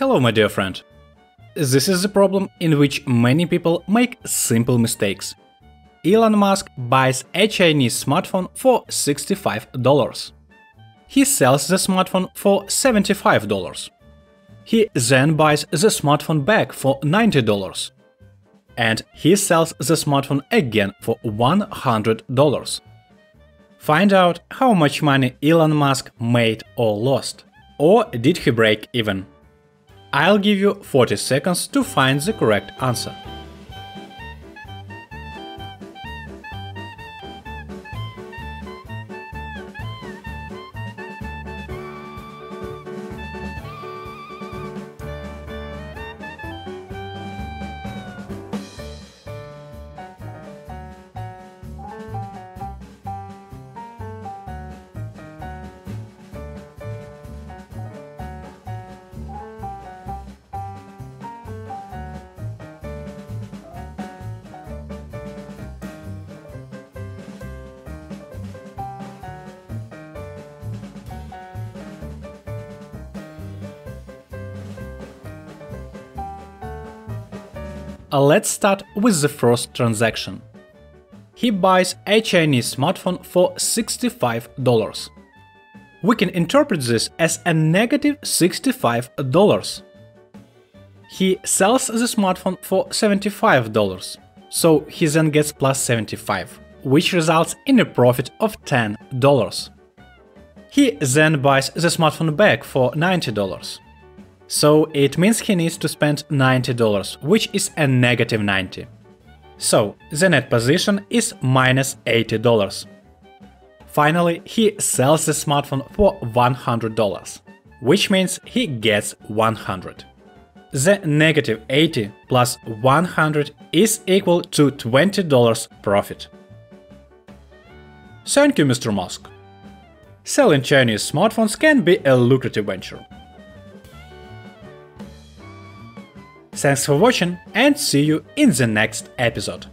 Hello, my dear friend. This is a problem in which many people make simple mistakes. Elon Musk buys a Chinese smartphone for $65. He sells the smartphone for $75. He then buys the smartphone back for $90. And he sells the smartphone again for $100. Find out how much money Elon Musk made or lost. Or did he break even? I'll give you 40 seconds to find the correct answer. Uh, let's start with the first transaction. He buys a Chinese smartphone for $65. We can interpret this as a negative $65. He sells the smartphone for $75, so he then gets plus 75, which results in a profit of $10. He then buys the smartphone back for $90. So it means he needs to spend $90, which is a negative 90. So the net position is minus $80. Finally, he sells the smartphone for $100, which means he gets 100. The negative 80 plus 100 is equal to $20 profit. Thank you, Mr. Musk. Selling Chinese smartphones can be a lucrative venture. Thanks for watching and see you in the next episode.